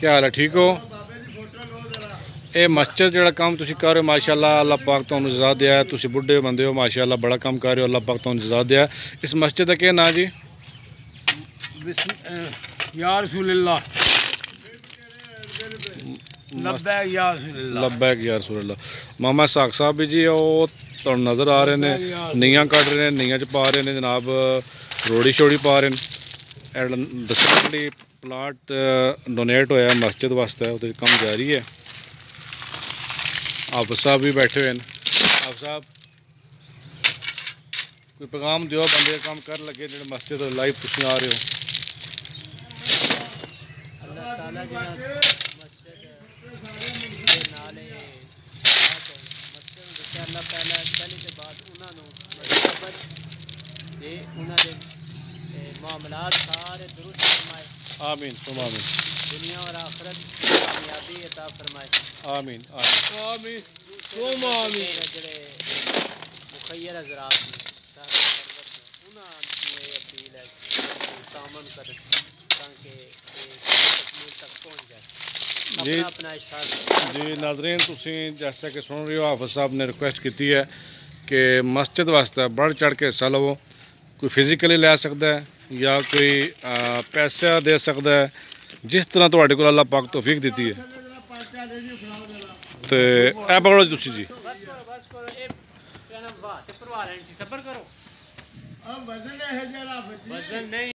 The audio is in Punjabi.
ਕੀ ਹਾਲ ਹੈ ਠੀਕ ਹੋ ਇਹ ਮਸਜਿਦ ਜਿਹੜਾ ਕੰਮ ਤੁਸੀਂ ਕਰ ਰਹੇ ਹੋ ਮਾਸ਼ਾਅੱਲਾ ਅੱਲਾਹ ਪਾਕ ਤੁਹਾਨੂੰ ਜਜ਼ਾ ਦਿਆ ਤੁਸੀਂ ਬੁੱਢੇ ਬੰਦੇ ਹੋ ਮਾਸ਼ਾਅੱਲਾ ਬੜਾ ਕੰਮ ਕਰ ਰਹੇ ਹੋ ਅੱਲਾਹ ਪਾਕ ਤੁਹਾਨੂੰ ਜਜ਼ਾ ਦਿਆ ਇਸ ਮਸਜਿਦ ਦਾ ਕੀ ਨਾਂ ਜੀ बिस्म या रसूल अल्लाह लब्बैक या रसूल अल्लाह ਲੱਬੈਕ ਯਾ ਰਸੂਲ ਅੱਲਾਹ ਮਾਮਾ ਸਾਖ ਸਾਹਿਬ ਵੀ ਜੀ ਉਹ ਤੁਹਾਨੂੰ ਨਜ਼ਰ ਆ ਰਹੇ ਨੇ ਨੀਆਂ ਕੱਢ ਰਹੇ ਨੇ ਨੀਆਂ ਚ ਪਾ ਰਹੇ ਨੇ ਜਨਾਬ ਰੋੜੀ ਛੋੜੀ ਪਾ ਰਹੇ ਨੇ ਐਡ ਪਲਾਟ ਡੋਨੇਟ ਹੋਇਆ ਮਸਜਿਦ ਵਾਸਤੇ, ਉਹਦੇ ਕੰਮ ਜਾਰੀ ਹੈ? ਆਪ ਸਾਹਿਬ ਵੀ ਬੈਠੇ ਹੋਏ ਨੇ। ਆਪ ਸਾਹਿਬ, ਕੋਈ ਪੈਗਾਮ ਦਿਓ, ਬੰਦੇ ਕੰਮ ਕਰਨ ਲੱਗੇ ਜਿਹੜੇ ਮਸਜਿਦ ਲਾਈਵ ਤੁਸੀਂ ਆ ਰਹੇ ਹੋ। ਅੱਲਾਹ ਤਾਲਾ ਜਿਹੜਾ ਮਸਜਿਦ ਦੇ ਨਾਲੇ ਮਸਜਿਦ ਵਿੱਚ ਅੱਲਾਹ ਤਾਲਾ ਪਹਿਲੇ ਤੇ ਬਾਅਦ ਉਹਨਾਂ ਨੂੰ ਮਸਜਿਦ ਦੇ ਉਹਨਾਂ معاملات سارے درست فرمائے۔ آمین تم آمین۔ دنیا اور آخرت کامیابی عطا فرمائے۔ آمین آمین۔ آمین تم آمین۔ جڑے مخیر حضرات اپیل ہے سامن کر تاکہ تک پہنچ جائے۔ جی جی ناظرین تھی جیسا کہ سن رہی ہو حافظ صاحب نے ریکویسٹ کیتی ہے کہ مسجد واسطے بڑھ چڑھ کے حصہ لو۔ ਕੋਈ ਫਿਜ਼ੀਕਲੀ ਲੈ ਸਕਦਾ ਹੈ ਜਾਂ ਕੋਈ ਪੈਸਾ ਦੇ ਸਕਦਾ ਹੈ ਜਿਸ ਤਰ੍ਹਾਂ ਤੁਹਾਡੇ ਕੋਲ ਅੱਲਾ ਪਾਕ ਤੌਫੀਕ ਦਿੱਤੀ ਹੈ। ਤੇ ਇਹ ਜੀ ਤੁਸੀਂ ਜੀ। ਬਸ ਬਸ ਕਰੋ ਇਹ ਕਹਿਣਾ ਵਾਹ ਤੇ ਪਰਵਾਹ ਲੈਣੀ ਸਬਰ ਕਰੋ। ਆ ਵਜ਼ਨ ਹੈ ਜਿਹੜਾ ਵਜ਼ਨ ਨਹੀਂ।